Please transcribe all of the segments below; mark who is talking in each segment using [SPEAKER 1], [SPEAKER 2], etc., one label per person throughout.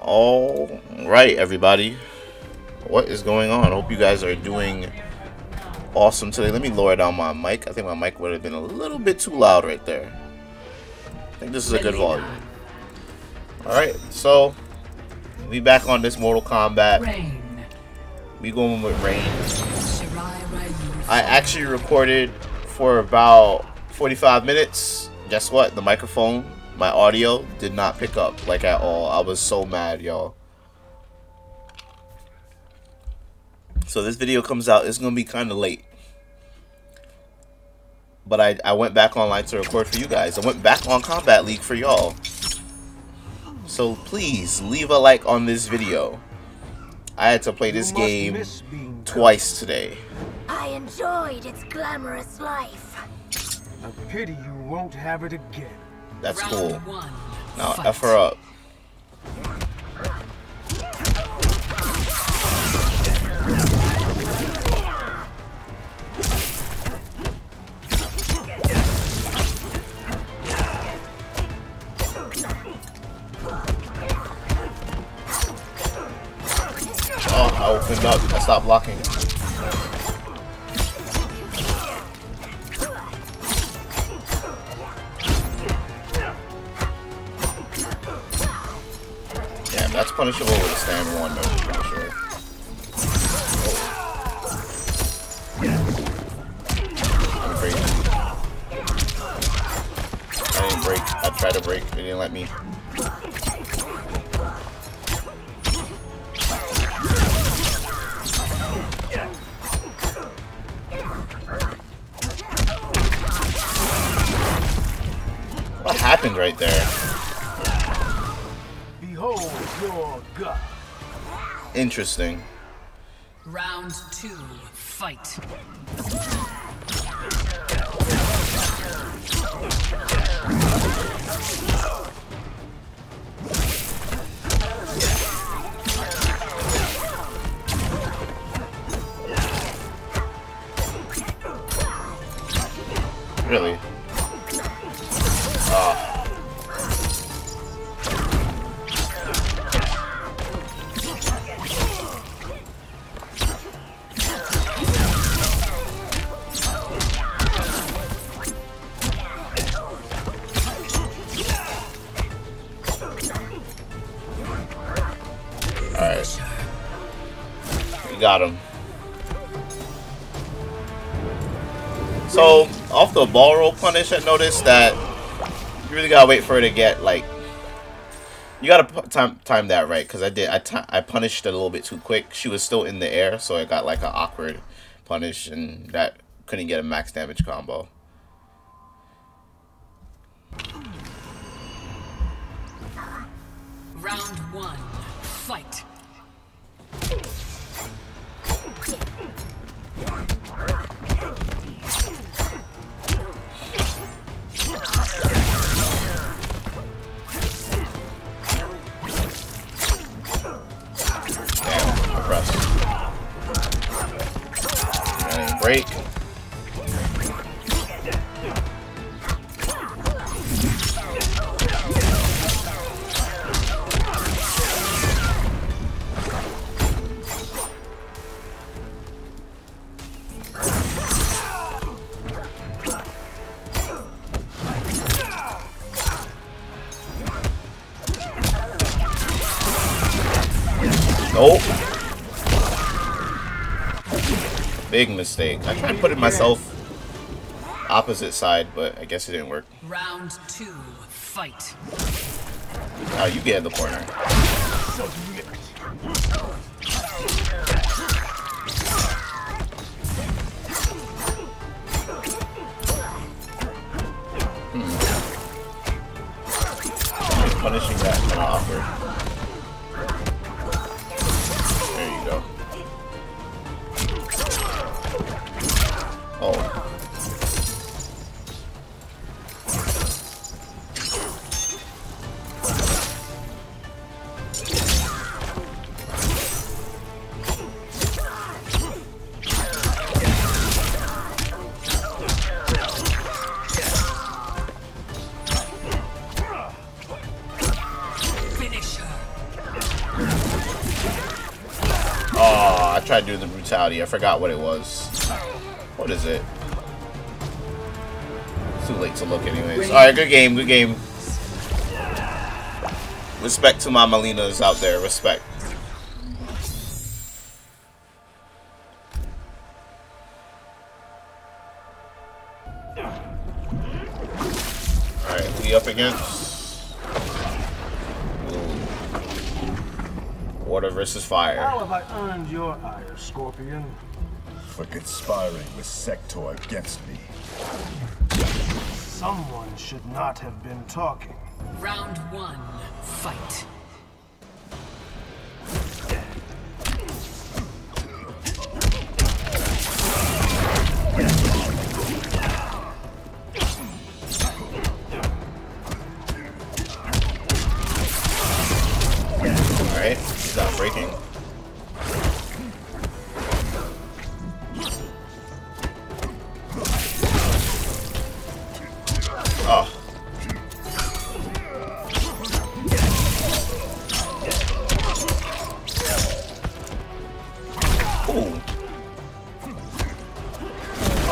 [SPEAKER 1] All right, everybody. What is going on? Hope you guys are doing awesome today. Let me lower down my mic. I think my mic would have been a little bit too loud right there. I think this is a good volume. Alright, so we back on this Mortal Kombat. We going with Rain. I actually recorded for about 45 minutes. Guess what? The microphone, my audio, did not pick up like at all. I was so mad, y'all. So this video comes out, it's gonna be kind of late. But I, I went back online to record for you guys. I went back on Kombat League for y'all. So please, leave a like on this video. I had to play this game twice today.
[SPEAKER 2] I enjoyed its glamorous life.
[SPEAKER 3] A pity you won't have it again.
[SPEAKER 1] That's cool. Now F her up. Oh, I opened up. I stopped blocking. That's punishable with a stand one, I'm pretty. I'm crazy. I didn't break. I tried to break. They didn't let me. Interesting.
[SPEAKER 4] Round two, fight.
[SPEAKER 1] Got him. So, off the ball roll punish, I noticed that you really gotta wait for it to get, like... You gotta time time that right, because I did, I, I punished it a little bit too quick. She was still in the air, so I got like an awkward punish, and that couldn't get a max damage combo.
[SPEAKER 4] Round one, fight.
[SPEAKER 1] Break. Big mistake. I tried putting myself opposite side, but I guess it didn't work.
[SPEAKER 4] Round two, fight.
[SPEAKER 1] Oh, you get in the corner. Hmm. Punishing that kind of awkward. Tried doing the brutality. I forgot what it was. What is it? Too late to look anyways. Alright, good game, good game. Respect to my Mileenas out there. Respect.
[SPEAKER 3] Have I earned your ire, Scorpion?
[SPEAKER 5] For conspiring with Sektor against me.
[SPEAKER 3] Someone should not have been talking.
[SPEAKER 4] Round one, fight.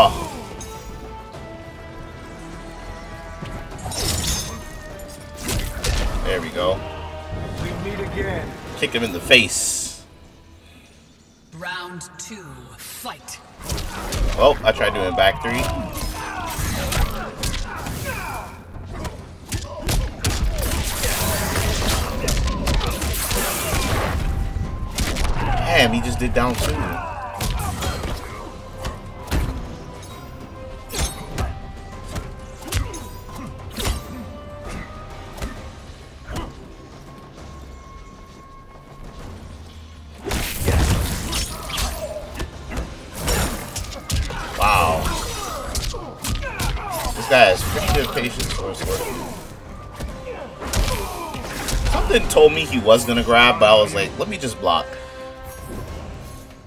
[SPEAKER 1] Oh. There we go.
[SPEAKER 3] We meet again.
[SPEAKER 1] Kick him in the face.
[SPEAKER 4] Round two, fight.
[SPEAKER 1] Oh, I tried doing back three. Damn, he just did down two. This guy has pretty good patience for a scorpion. Something told me he was gonna grab, but I was like, let me just block.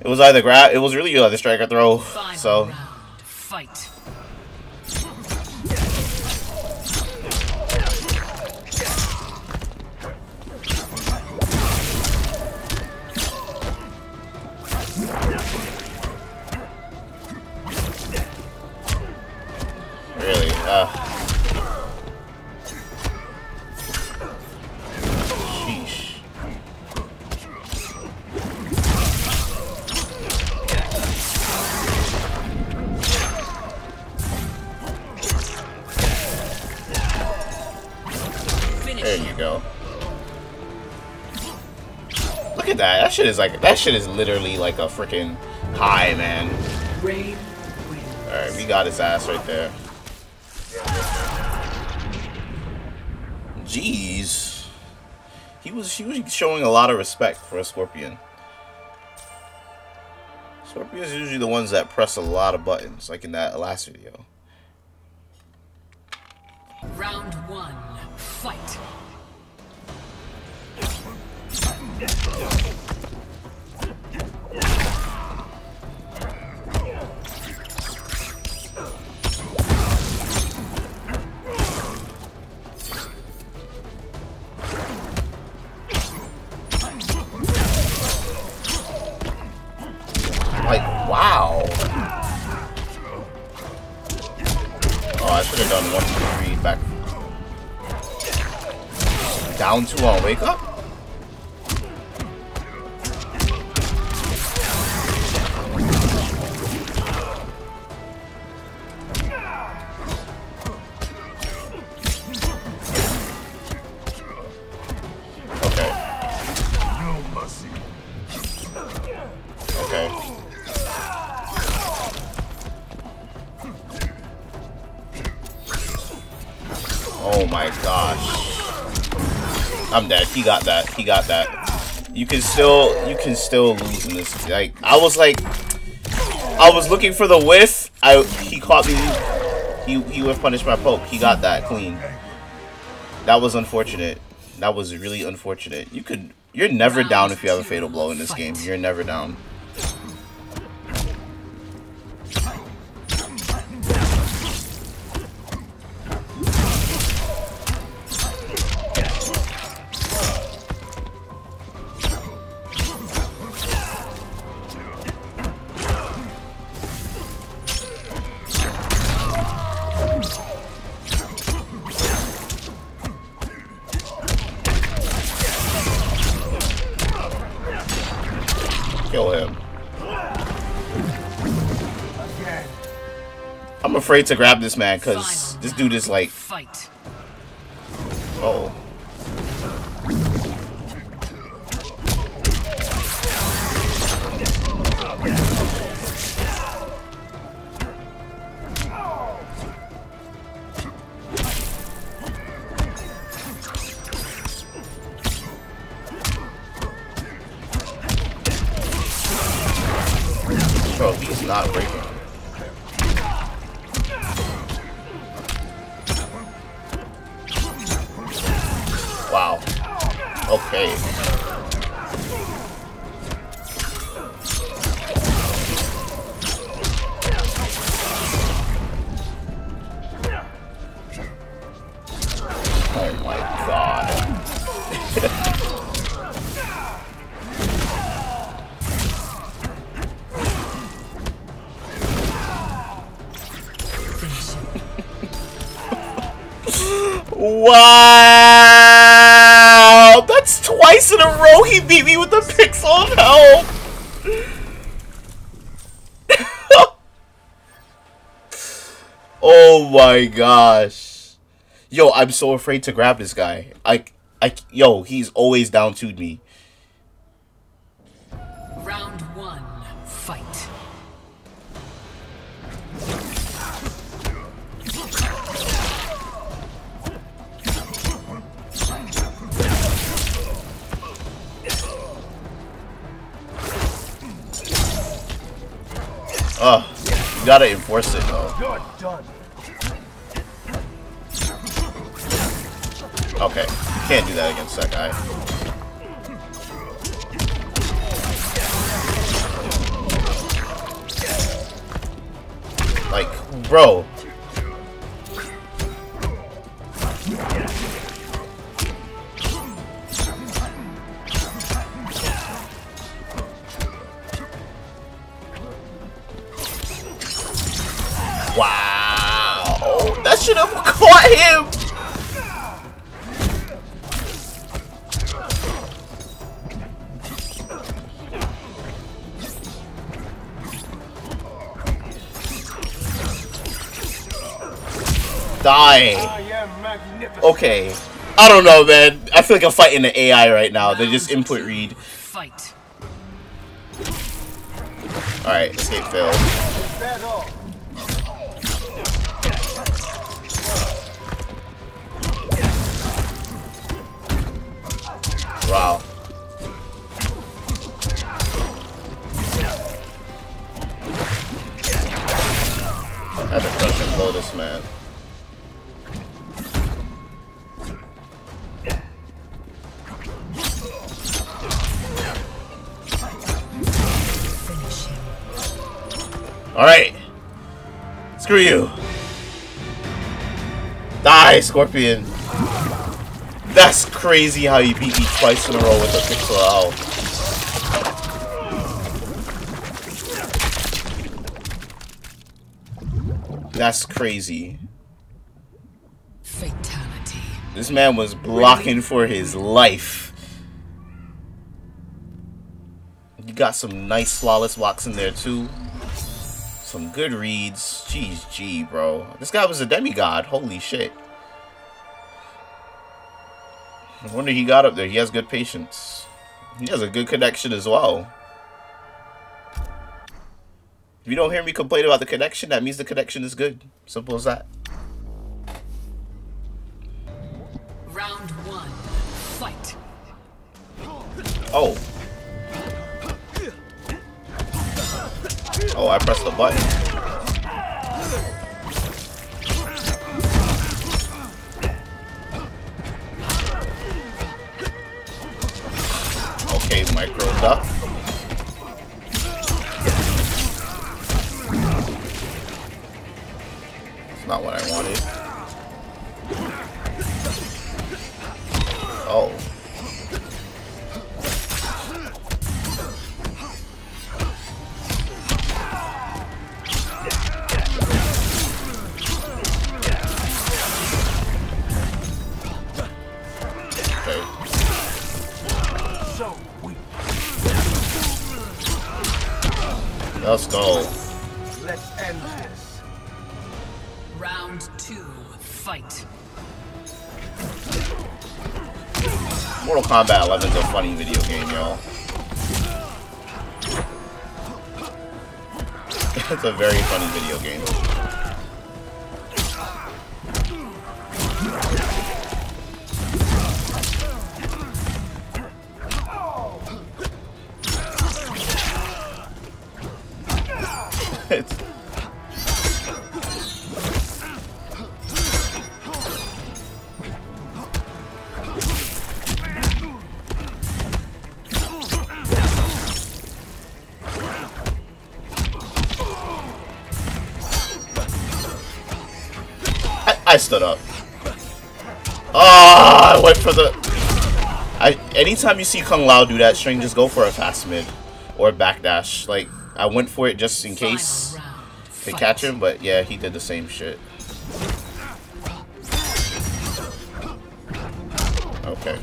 [SPEAKER 1] It was either grab, it was really either strike or throw. So
[SPEAKER 4] fight.
[SPEAKER 1] That. Shit is like that shit is literally like a freaking high, man. Alright, we got his ass right there. Jeez. He was he was showing a lot of respect for a scorpion. Scorpions are usually the ones that press a lot of buttons, like in that last video.
[SPEAKER 4] Round one, fight.
[SPEAKER 1] Oh, Down two on wake up? He got that. He got that. You can still you can still lose in this. Like I was like I was looking for the whiff. I he caught me. He he whiff punished my poke. He got that clean. That was unfortunate. That was really unfortunate. You could you're never down if you have a fatal blow in this game. You're never down. Afraid to grab this man because this dude is like,
[SPEAKER 4] Fight.
[SPEAKER 1] oh. Oh my god. Wow! That's twice in a row he beat me with the pixel of hell! oh my gosh. Yo, I'm so afraid to grab this guy. I, I, yo, he's always down to me.
[SPEAKER 4] Round one. Fight.
[SPEAKER 1] Ugh. You gotta enforce it though. Okay. You can't do that against that guy. Like, bro. Wow. That should have caught him. Die.
[SPEAKER 3] I am magnificent.
[SPEAKER 1] Okay. I don't know, man. I feel like I'm fighting the AI right now. They just input read.
[SPEAKER 4] Fight.
[SPEAKER 1] Alright, escape failed. Wow. I had to crushing blow this man. Alright. Screw you. Die, Scorpion. That's crazy how you beat me twice in a row with a pixel health. That's crazy.
[SPEAKER 4] Fatality.
[SPEAKER 1] This man was blocking for his life. You got some nice flawless blocks in there too. Some good reads. Jeez, G, bro. This guy was a demigod. Holy shit. No wonder he got up there. He has good patience. He has a good connection as well. If you don't hear me complain about the connection, that means the connection is good. Simple as that.
[SPEAKER 4] Round one. Fight.
[SPEAKER 1] Oh. Oh, I pressed the button. Okay, micro duck.
[SPEAKER 3] End this.
[SPEAKER 4] Round two, fight.
[SPEAKER 1] Mortal Kombat 11 is a funny video game, y'all. it's a very funny video game. I, stood up. Ah, I went for the. I anytime you see Kung Lao do that string, just go for a fast mid or a backdash. Like I went for it just in case to catch him, but yeah, he did the same shit. Okay.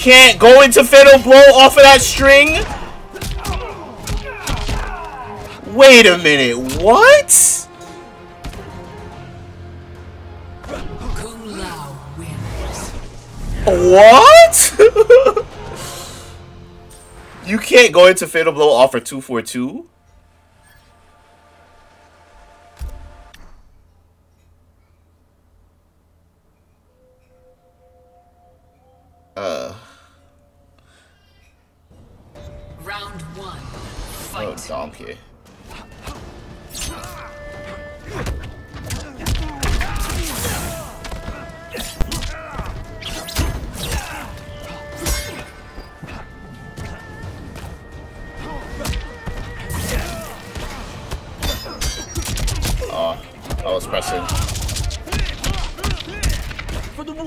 [SPEAKER 1] Can't go into Fatal Blow off of that string? Wait a minute, what? What? you can't go into Fatal Blow off of 242? I was pressing.
[SPEAKER 3] For the.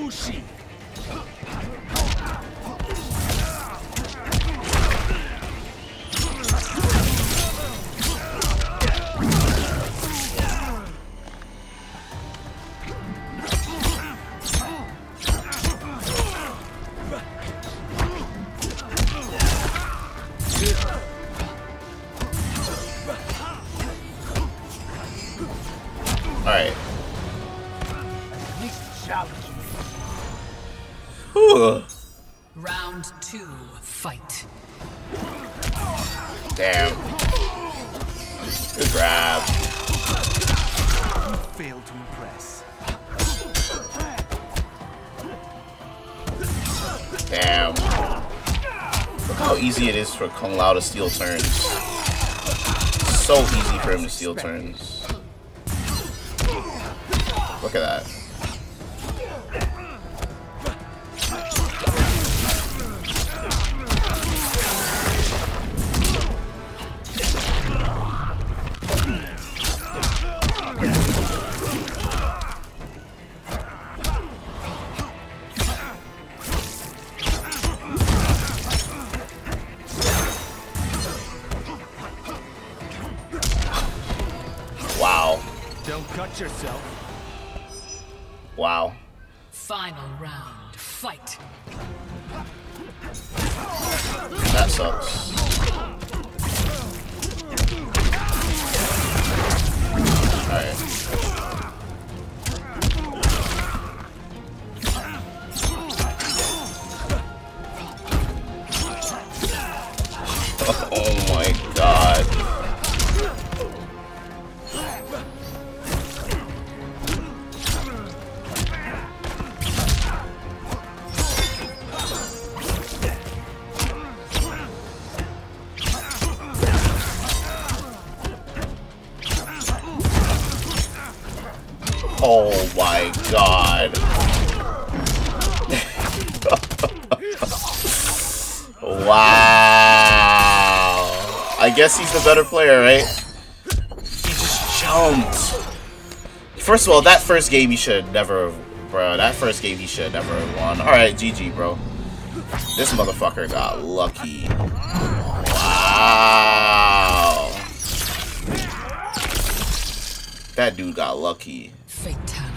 [SPEAKER 1] Easy it is for Kung Lao to steal turns. So easy for him to steal turns. Look at that.
[SPEAKER 3] Cut yourself.
[SPEAKER 1] Wow.
[SPEAKER 4] Final round, fight.
[SPEAKER 1] That sucks. Alright. Oh my god. wow. I guess he's the better player, right? He just jumped. First of all, that first game he should never bro. That first game he should never won. Alright, GG, bro. This motherfucker got lucky. Wow. That dude got lucky.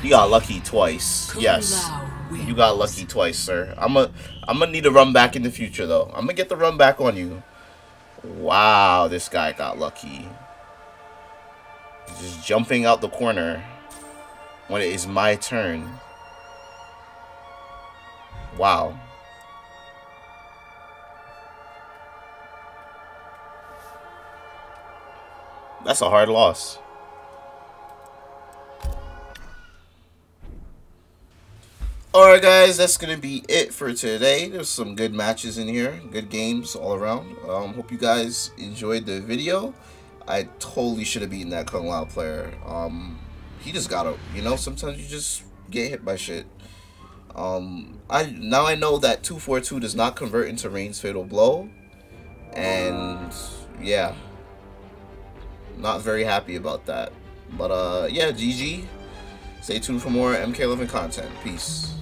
[SPEAKER 1] You got lucky twice. Yes. You got lucky twice, sir. I'm a I'm gonna need a run back in the future though. I'm gonna get the run back on you. Wow, this guy got lucky. Just jumping out the corner when it is my turn. Wow. That's a hard loss. Alright guys, that's gonna be it for today. There's some good matches in here, good games all around. Um, hope you guys enjoyed the video. I totally should have beaten that Kung Lao player. Um, he just gotta, you know, sometimes you just get hit by shit. Um, I now I know that 242 does not convert into Rain's Fatal Blow, and yeah, not very happy about that. But uh, yeah, GG. Stay tuned for more MK11 content. Peace.